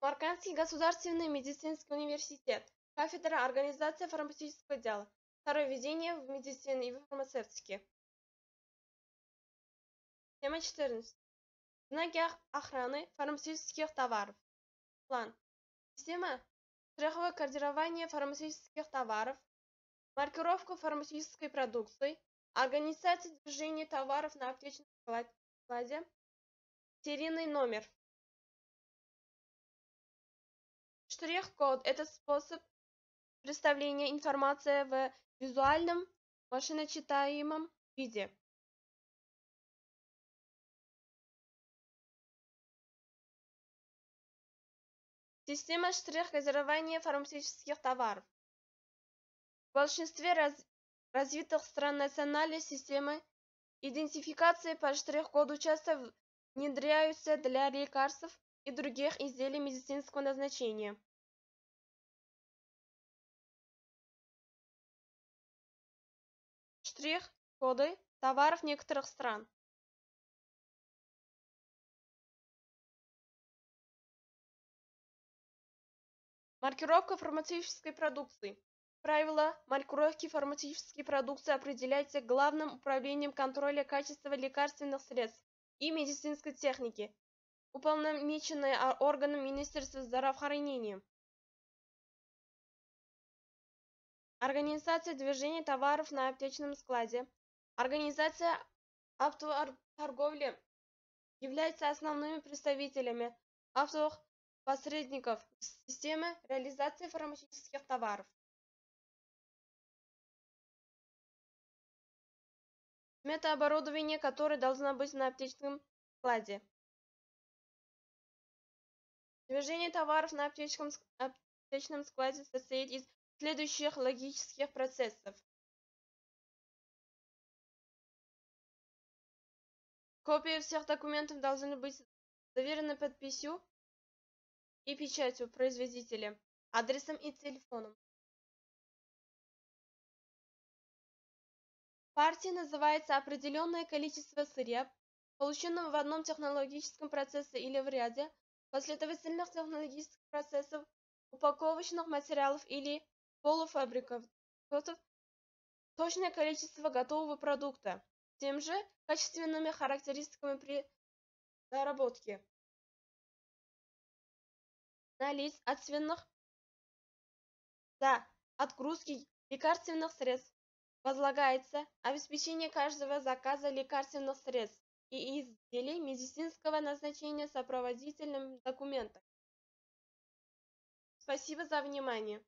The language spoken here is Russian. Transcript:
Марканский государственный медицинский университет. Кафедра организации фармацевтического дела. Второе введение в медицину и фармацевтике. Тема 14. Знаки охраны фармацевтических товаров. План. Система штрихового кодирования фармацевтических товаров, маркировка фармацевтической продукции, организация движения товаров на аптечном складе, серийный номер. Штрих-код – это способ представления информации в визуальном, машиночитаемом виде. Система штрих-кодирования фармацевтических товаров. В большинстве раз... развитых стран национальные системы идентификации по штрих-коду часто внедряются для лекарств и других изделий медицинского назначения. Штрих-коды товаров некоторых стран. Маркировка фармацевтической продукции. Правила маркировки фармацевтической продукции определяются Главным управлением контроля качества лекарственных средств и медицинской техники, уполномоченные органом Министерства здравоохранения. Организация движения товаров на аптечном складе. Организация автоторговли является основными представителями автовых посредников системы реализации фармацевтических товаров. Метаоборудование, которое должно быть на аптечном складе. Движение товаров на аптечном складе состоит из следующих логических процессов. Копии всех документов должны быть заверены подписью и печатью производителя, адресом и телефоном. Партией называется определенное количество сырья, полученного в одном технологическом процессе или в ряде последовательных технологических процессов, упаковочных материалов или полуфабрикатов, точное количество готового продукта, тем же качественными характеристиками при доработке на лиц от свиных за отгрузки лекарственных средств возлагается обеспечение каждого заказа лекарственных средств и изделий медицинского назначения сопроводительным документом. Спасибо за внимание.